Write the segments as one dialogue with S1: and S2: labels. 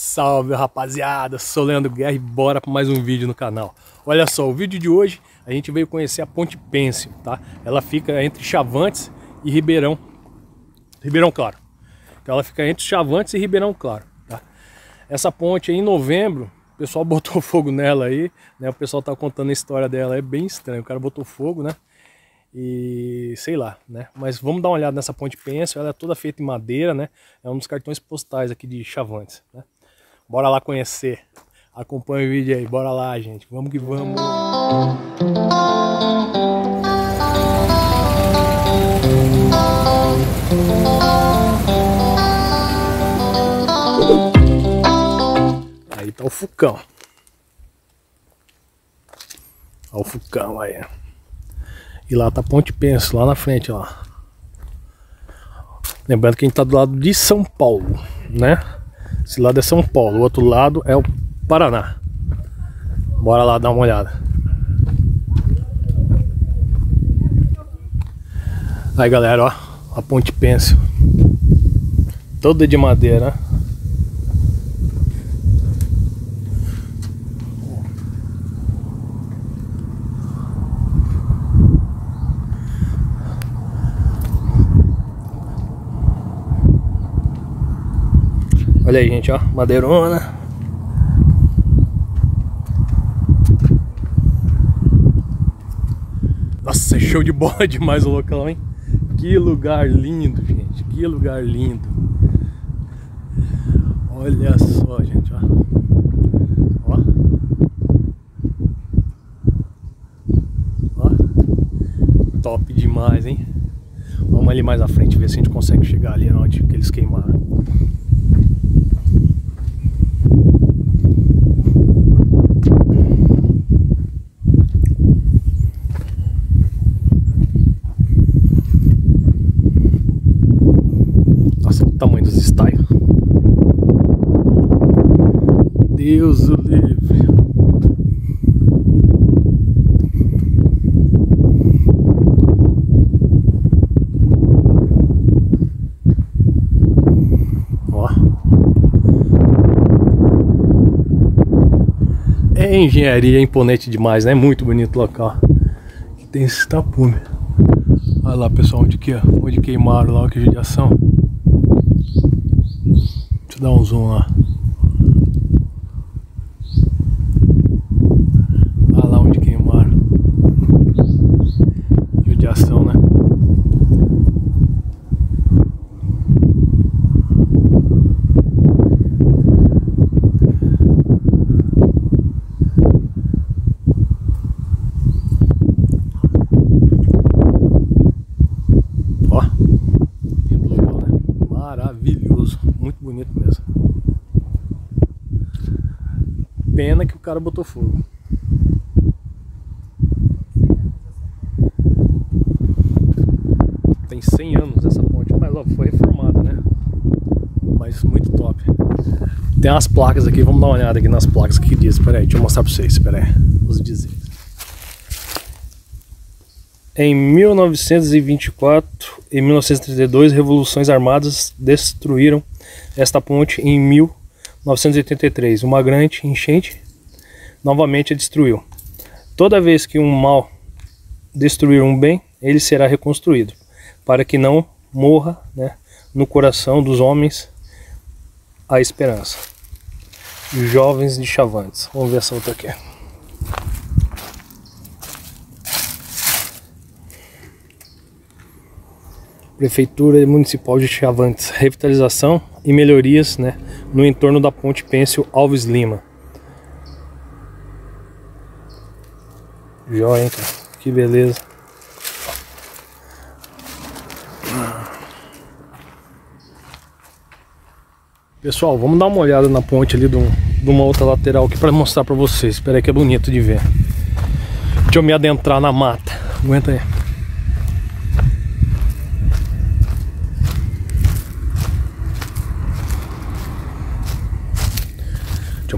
S1: Salve rapaziada, sou Leandro Guerra e bora para mais um vídeo no canal. Olha só, o vídeo de hoje a gente veio conhecer a Ponte Pêncil, tá? Ela fica entre Chavantes e Ribeirão, Ribeirão Claro. Então ela fica entre Chavantes e Ribeirão Claro, tá? Essa ponte aí em novembro, o pessoal botou fogo nela aí, né? O pessoal tá contando a história dela, é bem estranho. O cara botou fogo, né? e sei lá, né? Mas vamos dar uma olhada nessa ponte pêncil, ela é toda feita em madeira, né? É um dos cartões postais aqui de Chavantes, né? Bora lá conhecer. Acompanha o vídeo aí, bora lá, gente. Vamos que vamos. Aí tá o Fucão. Olha o Fucão aí. E lá tá Ponte Penso, lá na frente, ó. Lembrando que a gente tá do lado de São Paulo, né? Esse lado é São Paulo, o outro lado é o Paraná. Bora lá dar uma olhada. Aí galera, ó, a Ponte Pêncil. Toda de madeira. Olha aí, gente, ó, madeirona. Nossa, é show de bola demais o local, hein? Que lugar lindo, gente. Que lugar lindo. Olha só, gente, ó. Ó. Ó. Top demais, hein? Vamos ali mais à frente ver se a gente consegue chegar ali onde que eles queimaram. Deus o livre. Ó. É engenharia imponente demais, né? Muito bonito o local. Que tem esse tapume. Olha lá, pessoal, onde, que, onde queimaram lá, que judiação. Deixa eu dar um zoom lá. Olha lá onde queimaram. Judiação, né? Ó, lindo local, né? Maravilhoso, muito bonito mesmo. Pena que o cara botou fogo. Tem 100 anos essa ponte, mas ó, foi reformada, né? Mas muito top. Tem umas placas aqui, vamos dar uma olhada aqui nas placas que diz. Espera aí, deixa eu mostrar pra vocês, espera aí. Os dizer. Em 1924 e 1932, revoluções armadas destruíram esta ponte em 1983. Uma grande enchente novamente a destruiu. Toda vez que um mal destruir um bem, ele será reconstruído, para que não morra né, no coração dos homens a esperança. Jovens de Chavantes. Vamos ver essa outra aqui. Prefeitura Municipal de Chavantes, revitalização e melhorias né, no entorno da Ponte Pêncil Alves Lima. Joia, hein, cara? Que beleza. Pessoal, vamos dar uma olhada na ponte ali de uma outra lateral aqui para mostrar para vocês. Espera aí que é bonito de ver. Deixa eu me adentrar na mata. Aguenta aí.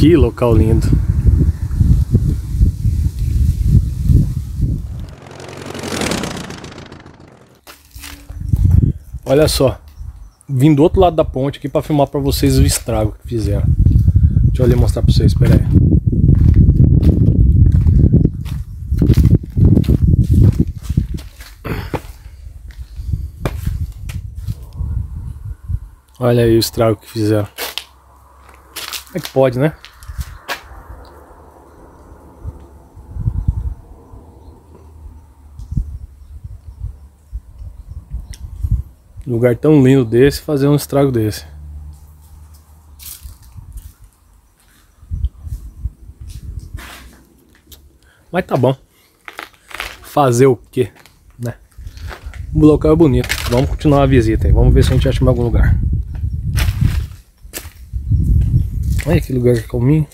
S1: Que local lindo. Olha só. Vim do outro lado da ponte aqui para filmar para vocês o estrago que fizeram. Deixa eu ali mostrar para vocês, espera aí. Olha aí o estrago que fizeram. Como é que pode, né? Lugar tão lindo desse fazer um estrago desse. Mas tá bom. Fazer o que, né? O local é bonito. Vamos continuar a visita aí. Vamos ver se a gente acha em algum lugar. Olha que lugar calminho.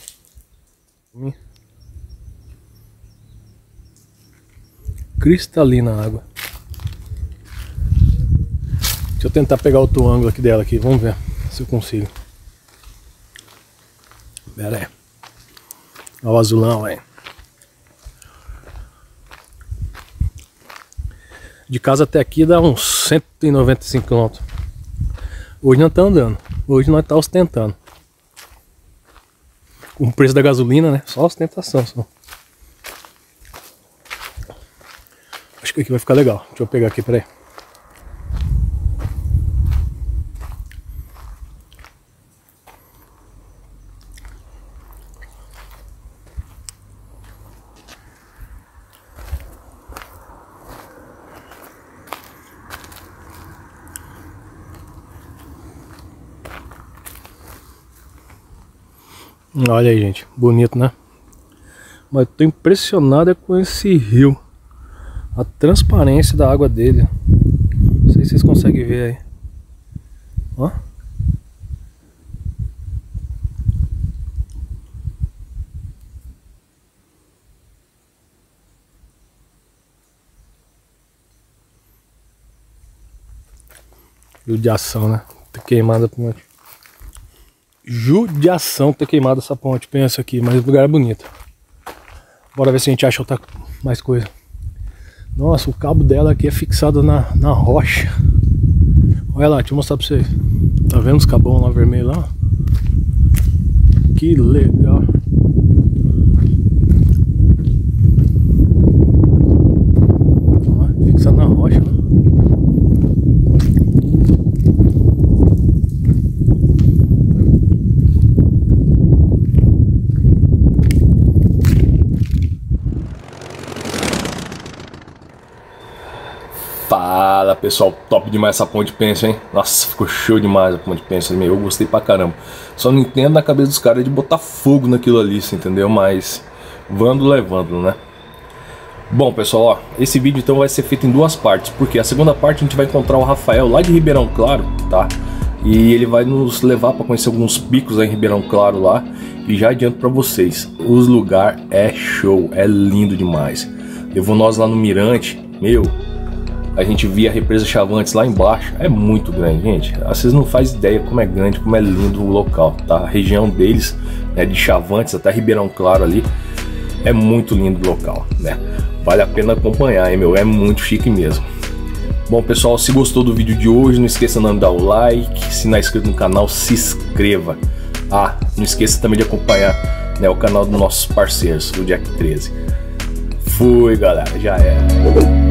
S1: Cristalina a água. Deixa eu tentar pegar outro ângulo aqui dela aqui. Vamos ver se eu consigo. Pera aí. Olha o azulão aí. De casa até aqui dá uns 195 km. Hoje não tá andando. Hoje nós tá ostentando. Com o preço da gasolina, né? Só ostentação. Só. Acho que aqui vai ficar legal. Deixa eu pegar aqui, peraí. Olha aí, gente. Bonito, né? Mas tô impressionado com esse rio. A transparência da água dele. Não sei se vocês conseguem ver aí. Ó. Rio de ação, né? Tá queimada por monte judiação ter queimado essa ponte. Pensa aqui, mas o lugar é bonito. Bora ver se a gente acha outra mais coisa. Nossa, o cabo dela aqui é fixado na, na rocha. Olha lá, deixa eu mostrar pra vocês. Tá vendo os cabão lá vermelho lá? Que legal. fixado na rocha, né? Fala pessoal, top demais essa ponte pensa, hein? Nossa, ficou show demais a ponte pensa, eu gostei pra caramba. Só não entendo na cabeça dos caras de botar fogo naquilo ali, entendeu? Mas vando levando, né? Bom pessoal, ó, esse vídeo então vai ser feito em duas partes, porque a segunda parte a gente vai encontrar o Rafael lá de Ribeirão Claro, tá? E ele vai nos levar para conhecer alguns picos aí em Ribeirão Claro lá. E já adianto para vocês, os lugar é show, é lindo demais. Levou nós lá no Mirante, meu, a gente via a represa Chavantes lá embaixo. É muito grande, gente. Vocês não fazem ideia como é grande, como é lindo o local, tá? A região deles, né, de Chavantes até Ribeirão Claro ali, é muito lindo o local, né? Vale a pena acompanhar, hein, meu? É muito chique mesmo. Bom, pessoal, se gostou do vídeo de hoje, não esqueça de dar o like. Se não é inscrito no canal, se inscreva. Ah, não esqueça também de acompanhar né, o canal dos nossos parceiros, o Jack 13. Fui, galera, já era.